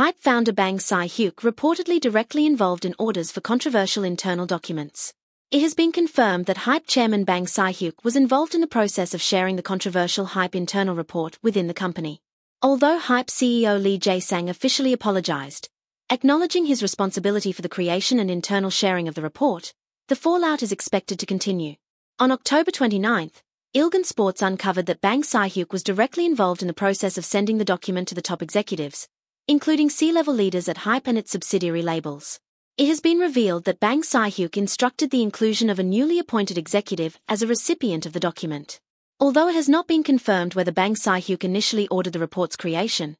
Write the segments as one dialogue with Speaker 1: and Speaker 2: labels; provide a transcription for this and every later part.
Speaker 1: HYBE founder Bang Si-hyuk reportedly directly involved in orders for controversial internal documents. It has been confirmed that HYBE chairman Bang Si-hyuk was involved in the process of sharing the controversial HYBE internal report within the company. Although HYBE CEO Lee Jae-sang officially apologized, acknowledging his responsibility for the creation and internal sharing of the report, the fallout is expected to continue. On October 29, Ilgan Sports uncovered that Bang Si-hyuk was directly involved in the process of sending the document to the top executives, including C-level leaders at HYBE and its subsidiary labels. It has been revealed that Bang Si-hyuk instructed the inclusion of a newly appointed executive as a recipient of the document. Although it has not been confirmed whether Bang Si-hyuk initially ordered the report's creation,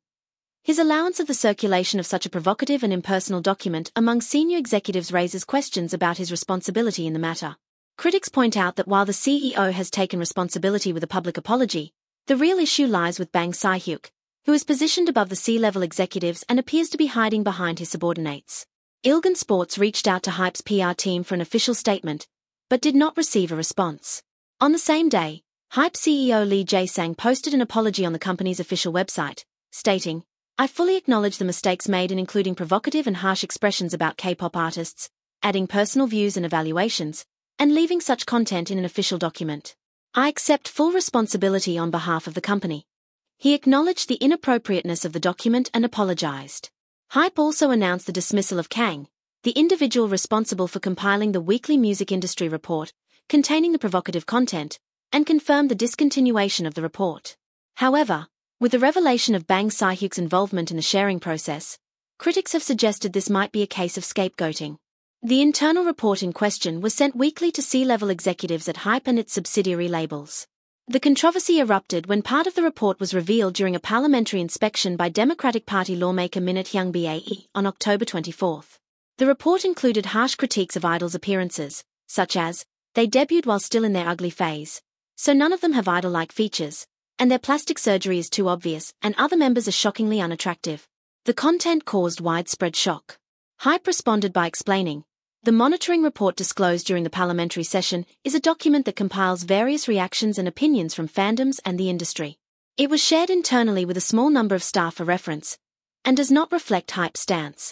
Speaker 1: his allowance of the circulation of such a provocative and impersonal document among senior executives raises questions about his responsibility in the matter. Critics point out that while the CEO has taken responsibility with a public apology, the real issue lies with Bang Si-hyuk, who is positioned above the C-level executives and appears to be hiding behind his subordinates. Ilgan Sports reached out to HYBE's PR team for an official statement, but did not receive a response. On the same day, HYBE CEO Lee Jae-sang posted an apology on the company's official website, stating, I fully acknowledge the mistakes made in including provocative and harsh expressions about K-pop artists, adding personal views and evaluations, and leaving such content in an official document. I accept full responsibility on behalf of the company. He acknowledged the inappropriateness of the document and apologized. HYBE also announced the dismissal of Kang, the individual responsible for compiling the weekly music industry report, containing the provocative content, and confirmed the discontinuation of the report. However, with the revelation of Bang Si-hyuk's involvement in the sharing process, critics have suggested this might be a case of scapegoating. The internal report in question was sent weekly to C-level executives at HYBE and its subsidiary labels. The controversy erupted when part of the report was revealed during a parliamentary inspection by Democratic Party lawmaker Min Hyung Bae on October 24. The report included harsh critiques of idols' appearances, such as, they debuted while still in their ugly phase, so none of them have idol-like features, and their plastic surgery is too obvious, and other members are shockingly unattractive. The content caused widespread shock. HYBE responded by explaining, the monitoring report disclosed during the parliamentary session is a document that compiles various reactions and opinions from fandoms and the industry. It was shared internally with a small number of staff for reference and does not reflect HYBE's stance.